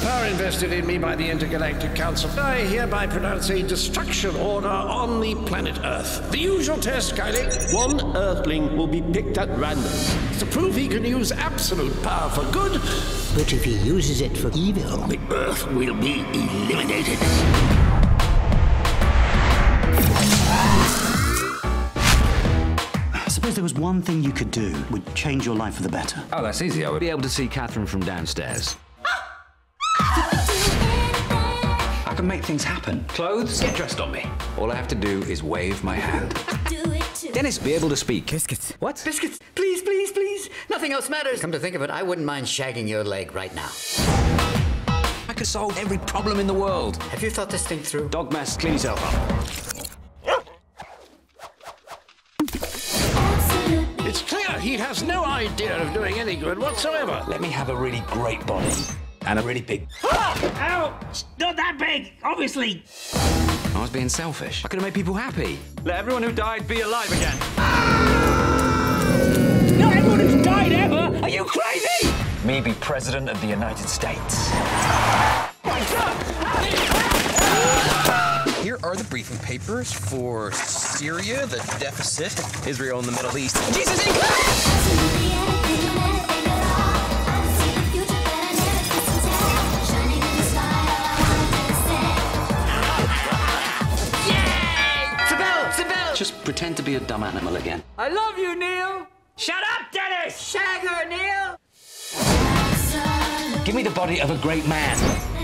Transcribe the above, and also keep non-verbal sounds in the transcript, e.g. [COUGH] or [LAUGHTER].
power invested in me by the Intergalactic Council, I hereby pronounce a destruction order on the planet Earth. The usual test, Kylie. One Earthling will be picked at random. To prove he can use absolute power for good, But if he uses it for evil, The Earth will be eliminated. Suppose there was one thing you could do would change your life for the better. Oh, that's easy. I would be able to see Catherine from downstairs. Can make things happen. Clothes, get dressed on me. All I have to do is wave my hand. [LAUGHS] Dennis, be able to speak. Biscuits. What? Biscuits. Please, please, please. Nothing else matters. Come to think of it, I wouldn't mind shagging your leg right now. I could solve every problem in the world. Have you thought this thing through? Dog mess, clean yourself up. it's clear he has no idea of doing any good whatsoever. Let me have a really great body and a really big. Ah! Ow! Not that big, obviously. I was being selfish. I could have made people happy. Let everyone who died be alive again. Ah! Not everyone who's died ever. Are you crazy? Me be president of the United States. Here are the briefing papers for Syria, the deficit, Israel, and the Middle East. Jesus Just pretend to be a dumb animal again. I love you, Neil. Shut up, Dennis. Shag her, Neil! Give me the body of a great man. What the?